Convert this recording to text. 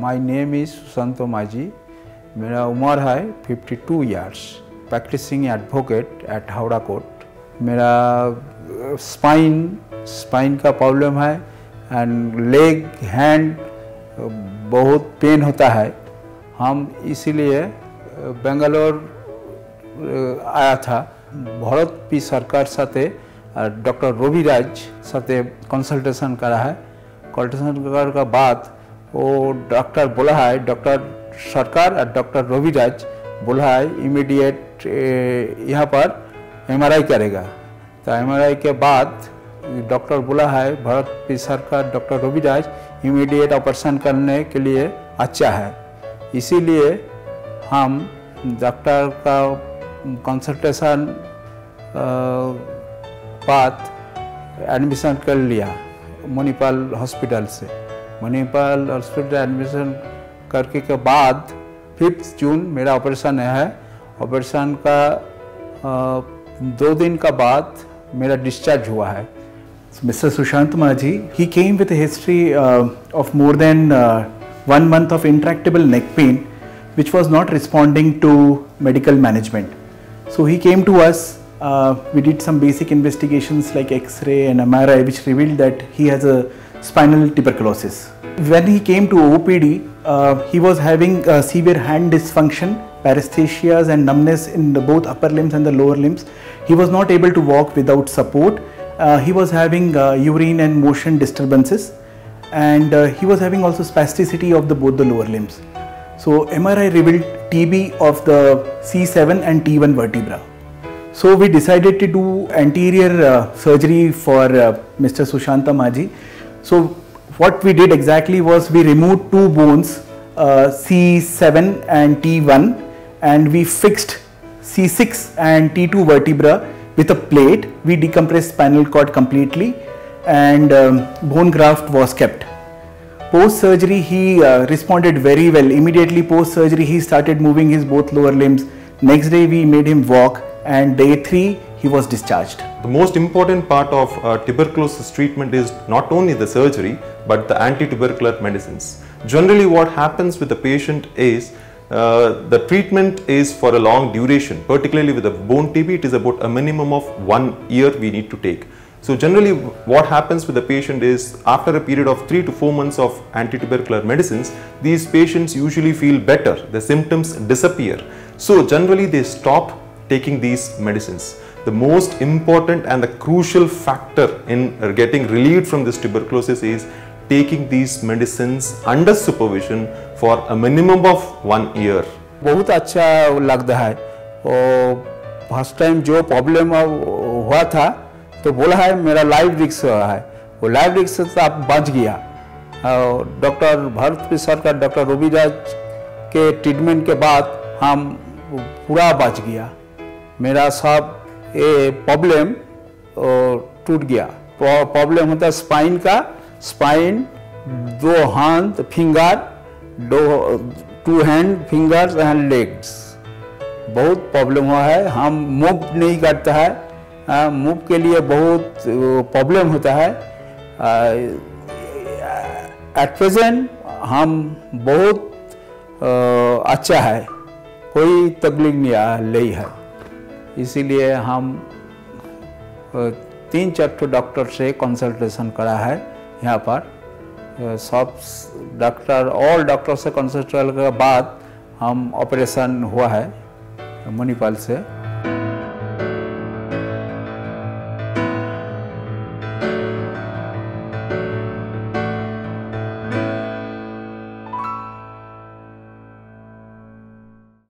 My name is Sushant माझी मेरा उम्र है 52 years practising advocate at Howrah court मेरा स्पाइन स्पाइन का प्रॉब्लम है एंड लेग हैंड बहुत पेन होता है. हम इसीलिए बेंगलोर आया था. भरत पी सरकार साथे डॉक्टर रविराज साथे कंसल्टेशन करा है. कंसल्टेशन करार का बाद डॉक्टर बोला है डॉक्टर सरकार और डॉक्टर रविराज बोला है इमीडिएट यहाँ पर एमआरआई करेगा तो एमआरआई के बाद डॉक्टर बोला है Bharat P Sarkar doctor Raviraj immediate operation करने के लिए अच्छा है इसीलिए हम डॉक्टर का कंसल्टेशन बात एडमिशन कर लिया मणिपाल हॉस्पिटल से मणिपाल हॉस्पिटल एडमिशन करके के बाद फिफ्थ जून मेरा ऑपरेशन है। ऑपरेशन का दो दिन का बाद मेरा डिस्चार्ज हुआ है। Mister Sushant Majhi he came with history of more than one month of intractable neck pain which was not responding to medical management so he came to us we did some basic investigation like X-ray and M R I which reveal that he has a spinal tuberculosis. When he came to OPD, uh, he was having severe hand dysfunction, paresthesias and numbness in the both upper limbs and the lower limbs. He was not able to walk without support uh, he was having uh, urine and motion disturbances and uh, he was having also spasticity of the both the lower limbs. So MRI revealed TB of the C7 and T1 vertebra. So we decided to do anterior uh, surgery for uh, Mr. Sushanta Maji. So what we did exactly was we removed two bones uh, C7 and T1 and we fixed C6 and T2 vertebra with a plate, we decompressed spinal cord completely and um, bone graft was kept. Post surgery, he uh, responded very well. Immediately post surgery, he started moving his both lower limbs. Next day, we made him walk and day three, he was discharged. The most important part of uh, tuberculosis treatment is not only the surgery but the anti-tubercular medicines. Generally what happens with the patient is uh, the treatment is for a long duration, particularly with a bone TB, it is about a minimum of one year we need to take. So generally what happens with the patient is after a period of 3 to 4 months of anti-tubercular medicines, these patients usually feel better, the symptoms disappear. So generally they stop taking these medicines. The most important and the crucial factor in getting relieved from this tuberculosis is taking these medicines under supervision for a minimum of one year. बहुत अच्छा लगता है और first time जो problem हुआ था तो बोला है मेरा लाइव रिक्स हुआ है वो लाइव रिक्स से तो आप बच गया और डॉक्टर भरत सर का डॉक्टर रविराज के ट्रीटमेंट के बाद हम पूरा बच गया मेरा सब ये प्रॉब्लम टूट गया। प्रॉब्लम होता है स्पाइन का। स्पाइन दो हाथ फिंगर दो two hand fingers and legs बहुत प्रॉब्लम हुआ है। हम मूव नहीं करता है। मूव के लिए बहुत प्रॉब्लम होता है। एट प्रेजेंट हम बहुत आ, अच्छा है। कोई तकलीफ़ नहीं है। इसीलिए हम तीन चार डॉक्टर से कंसल्टेशन करा है यहाँ पर। सब डॉक्टर ऑल डॉक्टर से कंसल्ट के बाद हम ऑपरेशन हुआ है मणिपाल से।